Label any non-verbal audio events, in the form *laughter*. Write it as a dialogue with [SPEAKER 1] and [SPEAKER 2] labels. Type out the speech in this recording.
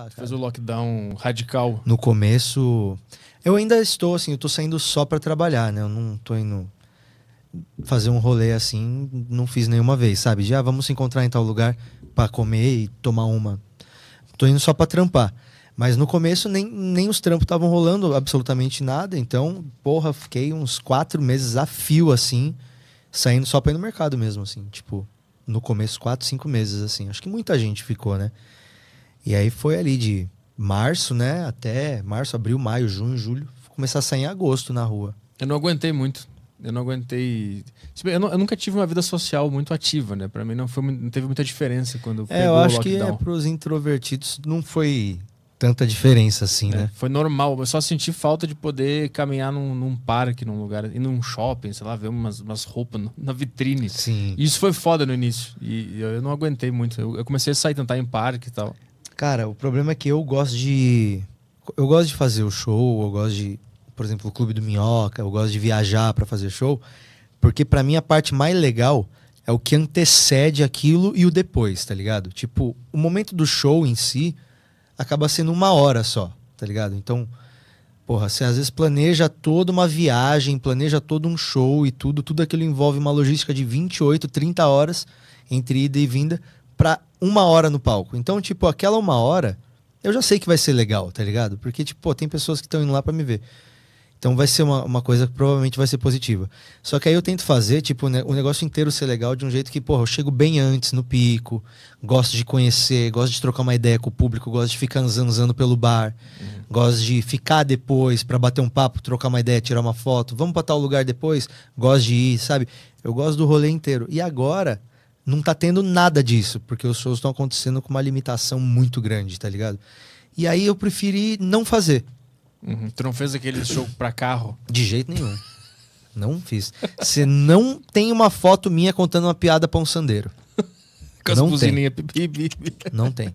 [SPEAKER 1] lá, cara.
[SPEAKER 2] Fez o lockdown radical.
[SPEAKER 1] No começo. Eu ainda estou, assim, eu tô saindo só para trabalhar, né? Eu não tô indo fazer um rolê assim, não fiz nenhuma vez, sabe? Já ah, vamos se encontrar em tal lugar para comer e tomar uma. Tô indo só para trampar. Mas no começo nem, nem os trampos estavam rolando absolutamente nada. Então, porra, fiquei uns quatro meses a fio, assim, saindo só pra ir no mercado mesmo, assim. Tipo, no começo, quatro, cinco meses, assim. Acho que muita gente ficou, né? E aí foi ali de março, né? Até março, abril, maio, junho, julho. Começar a sair em agosto na rua.
[SPEAKER 2] Eu não aguentei muito. Eu não aguentei. Eu, não, eu, nunca tive uma vida social muito ativa, né? Pra mim não, foi, não teve muita diferença quando
[SPEAKER 1] é, eu acho que é, pros introvertidos não foi tanta diferença assim, é, né?
[SPEAKER 2] Foi normal. Eu só senti falta de poder caminhar num, num, parque, num lugar, ir num shopping, sei lá, ver umas, umas roupas na vitrine.
[SPEAKER 1] Sim.
[SPEAKER 2] E isso foi foda no início. E eu não aguentei muito. Eu, eu comecei a sair, tentar ir em parque e tal.
[SPEAKER 1] Cara, o problema é que eu gosto de. Eu gosto de fazer o show, eu gosto de por exemplo, o Clube do Minhoca, eu gosto de viajar para fazer show, porque para mim a parte mais legal é o que antecede aquilo e o depois, tá ligado? Tipo, o momento do show em si acaba sendo uma hora só, tá ligado? Então, porra, você às vezes planeja toda uma viagem, planeja todo um show e tudo, tudo aquilo envolve uma logística de 28, 30 horas entre ida e vinda para uma hora no palco. Então, tipo, aquela uma hora, eu já sei que vai ser legal, tá ligado? Porque, tipo, pô, tem pessoas que estão indo lá para me ver. Então vai ser uma, uma coisa que provavelmente vai ser positiva. Só que aí eu tento fazer, tipo, né, o negócio inteiro ser legal de um jeito que, porra, eu chego bem antes no pico, gosto de conhecer, gosto de trocar uma ideia com o público, gosto de ficar zanzando pelo bar, uhum. gosto de ficar depois para bater um papo, trocar uma ideia, tirar uma foto, vamos para tal lugar depois, gosto de ir, sabe? Eu gosto do rolê inteiro. E agora não tá tendo nada disso, porque os shows estão acontecendo com uma limitação muito grande, tá ligado? E aí eu preferi não fazer.
[SPEAKER 2] Uhum. Tu não fez aquele show pra carro?
[SPEAKER 1] De jeito nenhum. Não fiz. Você não tem uma foto minha contando uma piada pra um sandeiro. *laughs*
[SPEAKER 2] Com as
[SPEAKER 1] não
[SPEAKER 2] buzininhas
[SPEAKER 1] Não tem.